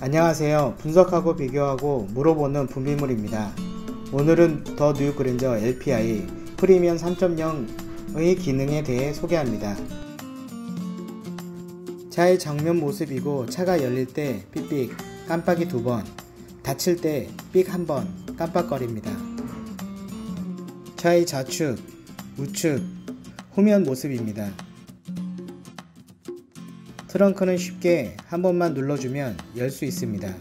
안녕하세요. 분석하고 비교하고 물어보는 분비물입니다. 오늘은 더 뉴 그랜저 LPI 프리미엄 3.0의 기능에 대해 소개합니다. 차의 정면 모습이고 차가 열릴 때 삑삑 깜빡이 두 번, 닫힐 때 삑 한 번 깜빡거립니다. 차의 좌측, 우측, 후면 모습입니다. 트렁크는 쉽게 한 번만 눌러주면 열 수 있습니다.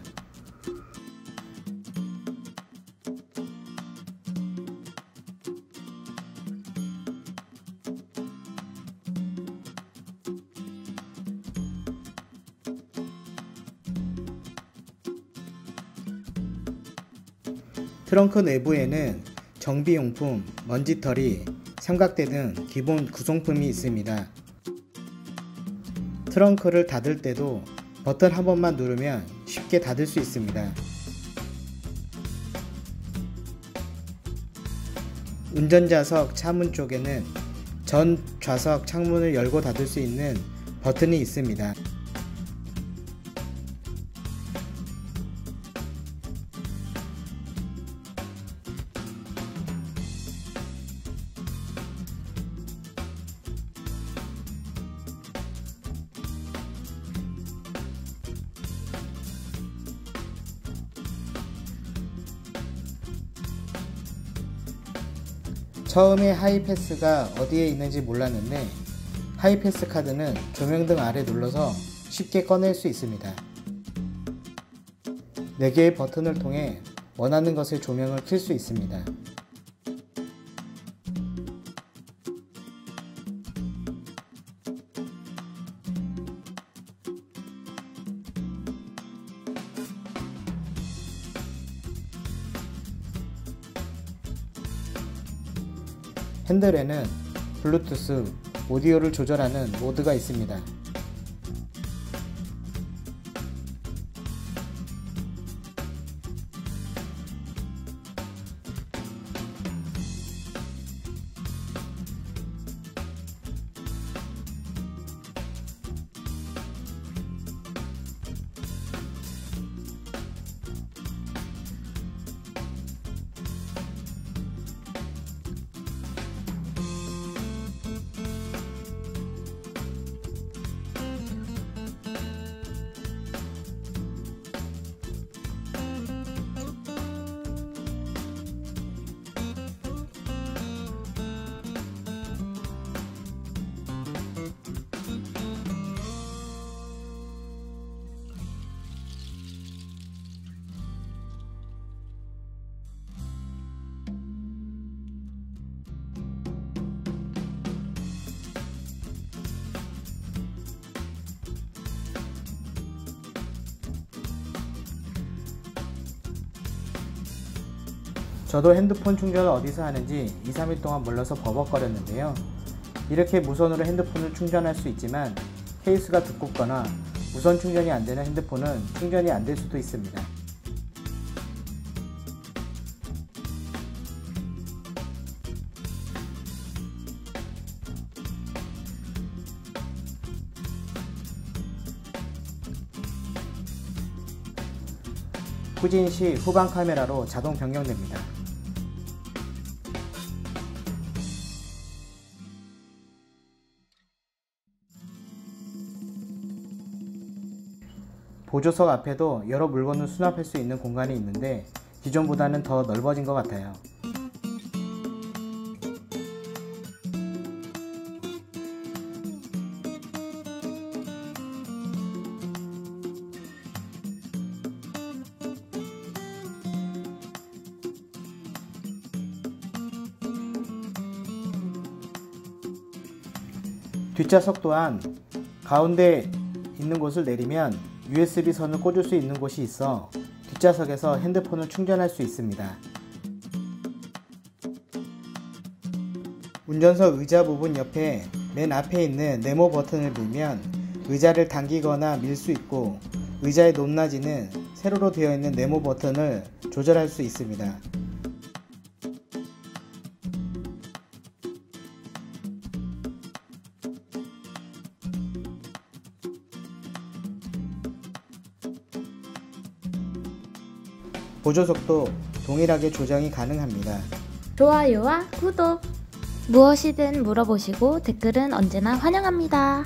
트렁크 내부에는 정비용품, 먼지털이, 삼각대 등 기본 구성품이 있습니다. 트렁크를 닫을 때도 버튼 한 번만 누르면 쉽게 닫을 수 있습니다. 운전자석 차문 쪽에는 전 좌석 창문을 열고 닫을 수 있는 버튼이 있습니다. 처음에 하이패스가 어디에 있는지 몰랐는데 하이패스 카드는 조명등 아래 눌러서 쉽게 꺼낼 수 있습니다. 4개의 버튼을 통해 원하는 것의 조명을 켤 수 있습니다. 핸들에는 블루투스 오디오를 조절하는 모드가 있습니다. 저도 핸드폰 충전을 어디서 하는지 2, 3일 동안 몰라서 버벅거렸는데요. 이렇게 무선으로 핸드폰을 충전할 수 있지만 케이스가 두껍거나 무선 충전이 안 되는 핸드폰은 충전이 안 될 수도 있습니다. 후진 시 후방 카메라로 자동 변경됩니다. 보조석 앞에도 여러 물건을 수납할 수 있는 공간이 있는데 기존보다는 더 넓어진 것 같아요. 뒷좌석 또한 가운데 있는 곳을 내리면 USB 선을 꽂을 수 있는 곳이 있어 뒷좌석에서 핸드폰을 충전할 수 있습니다. 운전석 의자 부분 옆에 맨 앞에 있는 네모 버튼을 누르면 의자를 당기거나 밀 수 있고 의자의 높낮이는 세로로 되어 있는 네모 버튼을 조절할 수 있습니다. 보조석도 동일하게 조정이 가능합니다. 좋아요와 구독! 무엇이든 물어보시고 댓글은 언제나 환영합니다.